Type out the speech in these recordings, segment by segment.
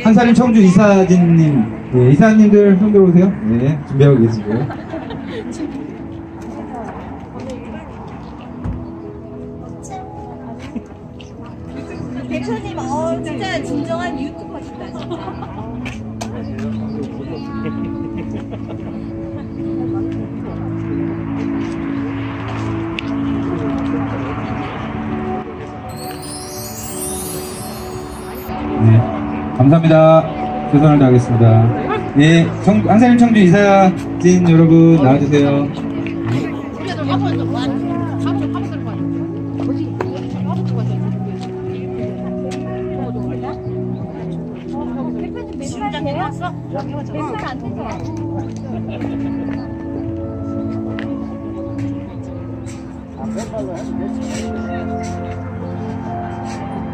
한사림 청주 이사진님, 예, 이사님들 손 들어오세요. 네, 준비하고 계시고. 대표님, 어, 진짜 진정한 유튜버시다, 진짜. 네, 감사합니다. 최선을 다하겠습니다. 예, 청, 한사림 청주 이사진 여러분 나와주세요.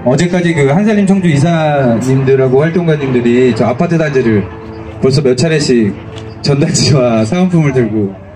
어제까지 그 한살림 청주 이사님들하고 활동가님들이 저 아파트 단지를 벌써 몇 차례씩 전단지와 사은품을 들고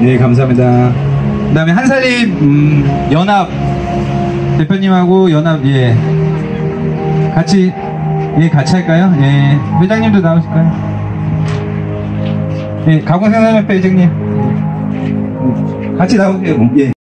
네 감사합니다. 그 다음에 한살림 음, 연합 대표님하고 연합 예 같이 예 같이 할까요? 예 회장님도 나오실까요? 예 가공생산협회 회장님 같이 나오세요. 예.